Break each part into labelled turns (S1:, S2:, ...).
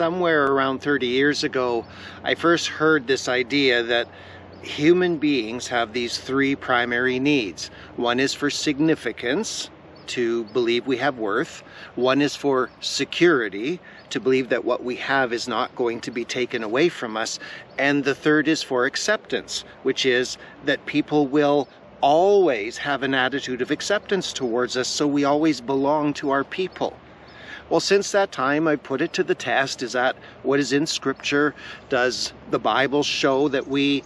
S1: somewhere around 30 years ago, I first heard this idea that human beings have these three primary needs. One is for significance, to believe we have worth. One is for security, to believe that what we have is not going to be taken away from us. And the third is for acceptance, which is that people will always have an attitude of acceptance towards us, so we always belong to our people. Well, since that time, I put it to the test. Is that what is in Scripture? Does the Bible show that we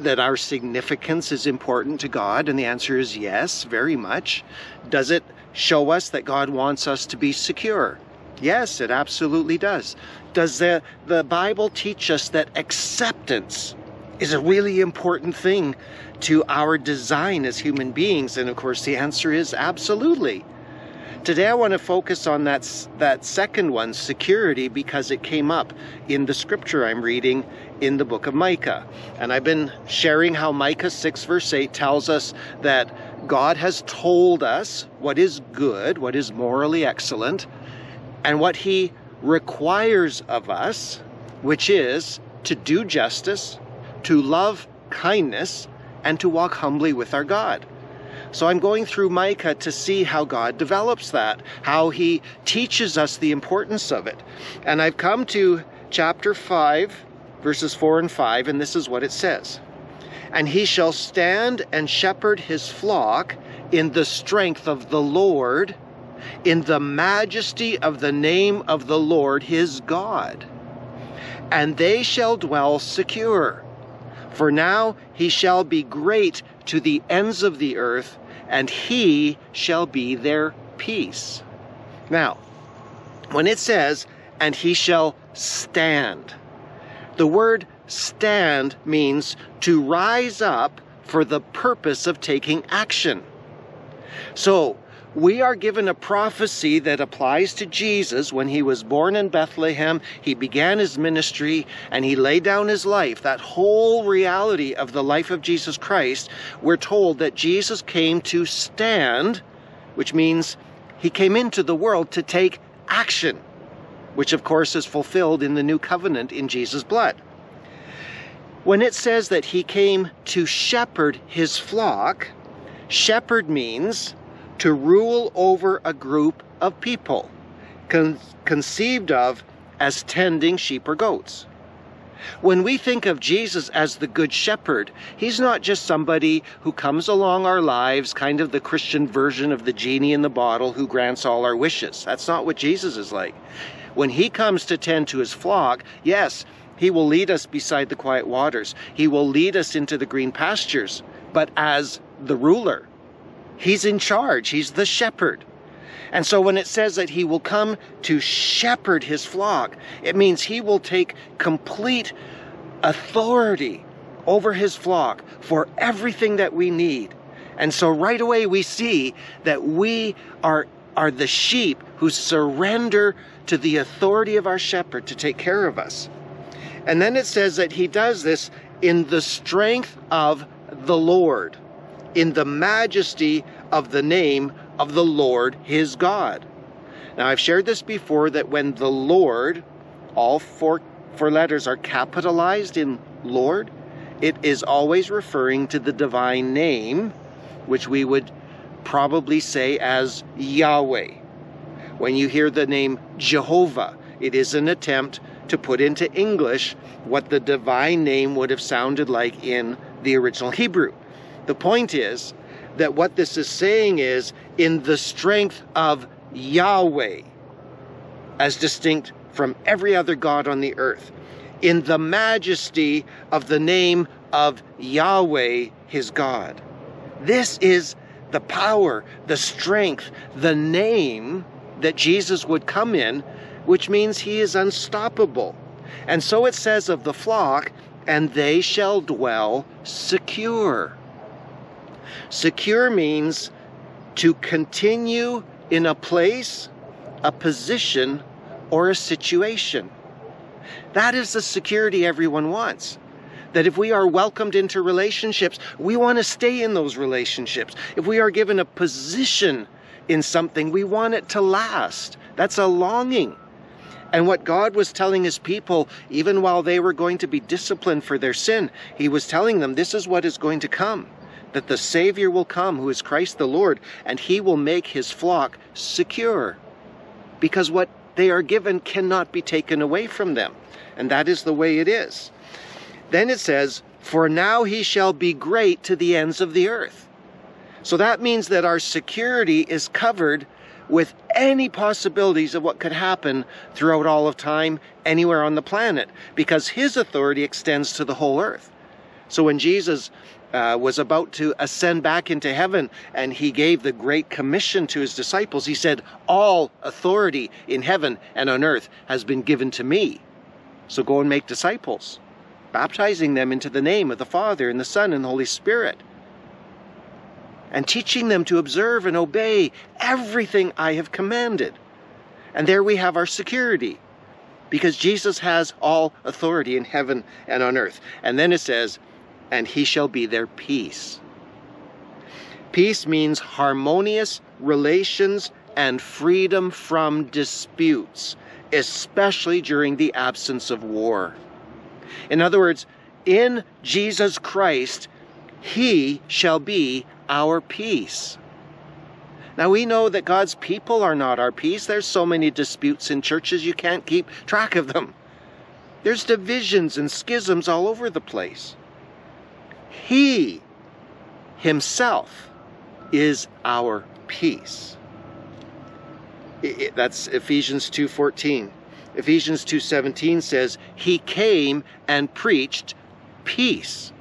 S1: that our significance is important to God? And the answer is yes, very much. Does it show us that God wants us to be secure? Yes, it absolutely does. Does the, the Bible teach us that acceptance is a really important thing to our design as human beings? And of course, the answer is absolutely. Today I want to focus on that, that second one, security, because it came up in the scripture I'm reading in the book of Micah. And I've been sharing how Micah 6 verse 8 tells us that God has told us what is good, what is morally excellent, and what he requires of us, which is to do justice, to love kindness, and to walk humbly with our God. So I'm going through Micah to see how God develops that, how he teaches us the importance of it. And I've come to chapter 5, verses 4 and 5, and this is what it says. And he shall stand and shepherd his flock in the strength of the Lord, in the majesty of the name of the Lord his God. And they shall dwell secure. For now he shall be great to the ends of the earth, and he shall be their peace. Now, when it says, and he shall stand, the word stand means to rise up for the purpose of taking action. So, we are given a prophecy that applies to Jesus when he was born in Bethlehem. He began his ministry and he laid down his life. That whole reality of the life of Jesus Christ, we're told that Jesus came to stand, which means he came into the world to take action, which of course is fulfilled in the new covenant in Jesus' blood. When it says that he came to shepherd his flock, shepherd means to rule over a group of people, con conceived of as tending sheep or goats. When we think of Jesus as the Good Shepherd, he's not just somebody who comes along our lives, kind of the Christian version of the genie in the bottle who grants all our wishes. That's not what Jesus is like. When he comes to tend to his flock, yes, he will lead us beside the quiet waters. He will lead us into the green pastures, but as the ruler, He's in charge. He's the shepherd. And so when it says that he will come to shepherd his flock, it means he will take complete authority over his flock for everything that we need. And so right away we see that we are, are the sheep who surrender to the authority of our shepherd to take care of us. And then it says that he does this in the strength of the Lord in the majesty of the name of the Lord his God. Now, I've shared this before that when the Lord, all four, four letters are capitalized in Lord, it is always referring to the divine name, which we would probably say as Yahweh. When you hear the name Jehovah, it is an attempt to put into English what the divine name would have sounded like in the original Hebrew. The point is that what this is saying is in the strength of Yahweh, as distinct from every other God on the earth, in the majesty of the name of Yahweh, his God. This is the power, the strength, the name that Jesus would come in, which means he is unstoppable. And so it says of the flock, and they shall dwell secure. Secure means to continue in a place, a position, or a situation. That is the security everyone wants. That if we are welcomed into relationships, we want to stay in those relationships. If we are given a position in something, we want it to last. That's a longing. And what God was telling his people, even while they were going to be disciplined for their sin, he was telling them this is what is going to come. That the Savior will come, who is Christ the Lord, and he will make his flock secure. Because what they are given cannot be taken away from them. And that is the way it is. Then it says, For now he shall be great to the ends of the earth. So that means that our security is covered with any possibilities of what could happen throughout all of time, anywhere on the planet, because his authority extends to the whole earth. So when Jesus uh, was about to ascend back into heaven and he gave the Great Commission to his disciples, he said, All authority in heaven and on earth has been given to me. So go and make disciples, baptizing them into the name of the Father and the Son and the Holy Spirit and teaching them to observe and obey everything I have commanded. And there we have our security because Jesus has all authority in heaven and on earth. And then it says, and he shall be their peace. Peace means harmonious relations and freedom from disputes, especially during the absence of war. In other words, in Jesus Christ, he shall be our peace. Now we know that God's people are not our peace. There's so many disputes in churches you can't keep track of them. There's divisions and schisms all over the place. He himself is our peace. that's Ephesians 2:14. Ephesians 2:17 says, "He came and preached peace."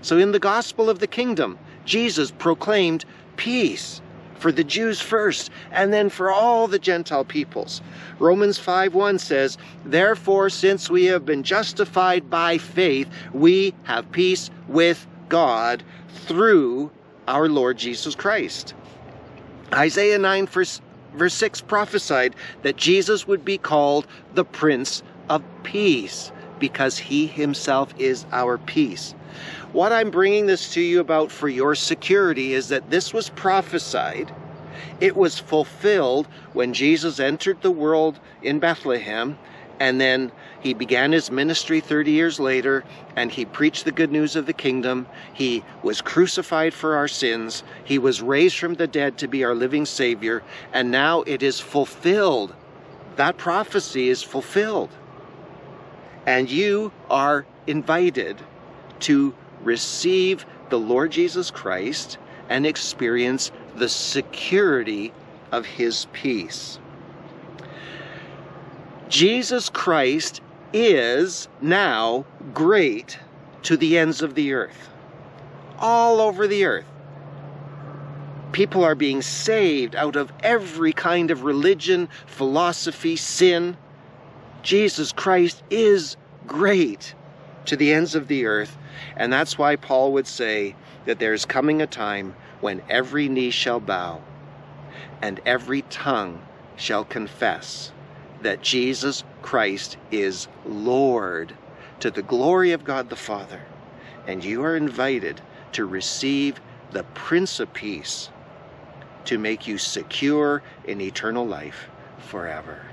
S1: So in the gospel of the kingdom, Jesus proclaimed peace for the Jews first and then for all the Gentile peoples. Romans 5:1 says, "Therefore since we have been justified by faith, we have peace with God through our Lord Jesus Christ." Isaiah 9 verse, verse 6 prophesied that Jesus would be called the Prince of Peace because he himself is our peace. What I'm bringing this to you about for your security is that this was prophesied. It was fulfilled when Jesus entered the world in Bethlehem and then he began his ministry 30 years later and he preached the good news of the kingdom. He was crucified for our sins. He was raised from the dead to be our living Savior. And now it is fulfilled. That prophecy is fulfilled. And you are invited to receive the Lord Jesus Christ and experience the security of his peace. Jesus Christ is now great to the ends of the earth, all over the earth. People are being saved out of every kind of religion, philosophy, sin. Jesus Christ is great to the ends of the earth. And that's why Paul would say that there's coming a time when every knee shall bow and every tongue shall confess that Jesus Christ is Lord to the glory of God the Father. And you are invited to receive the Prince of Peace to make you secure in eternal life forever.